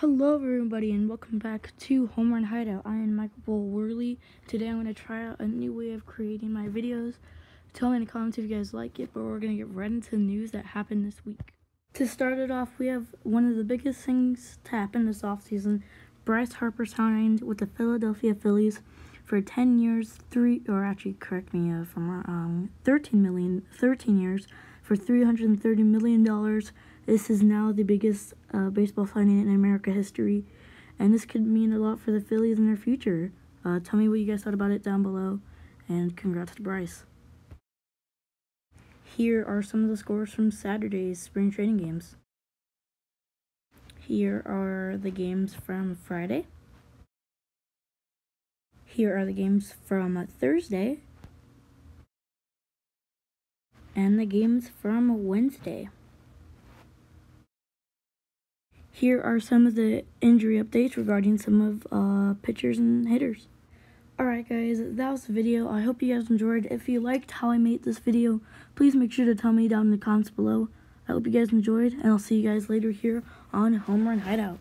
Hello everybody and welcome back to Home Run Hideout. I am Michael Bull Worley. Today I'm going to try out a new way of creating my videos. Tell me in the comments if you guys like it, but we're going to get right into the news that happened this week. To start it off, we have one of the biggest things to happen this offseason. Bryce Harper signed with the Philadelphia Phillies for 10 years, three, or actually correct me if I'm wrong, um, 13 million, 13 years for $330 million this is now the biggest uh, baseball signing in America history, and this could mean a lot for the Phillies in their future. Uh, tell me what you guys thought about it down below, and congrats to Bryce. Here are some of the scores from Saturday's spring training games. Here are the games from Friday. Here are the games from Thursday. And the games from Wednesday. Here are some of the injury updates regarding some of uh, pitchers and hitters. Alright guys, that was the video. I hope you guys enjoyed. If you liked how I made this video, please make sure to tell me down in the comments below. I hope you guys enjoyed, and I'll see you guys later here on Home Run Hideout.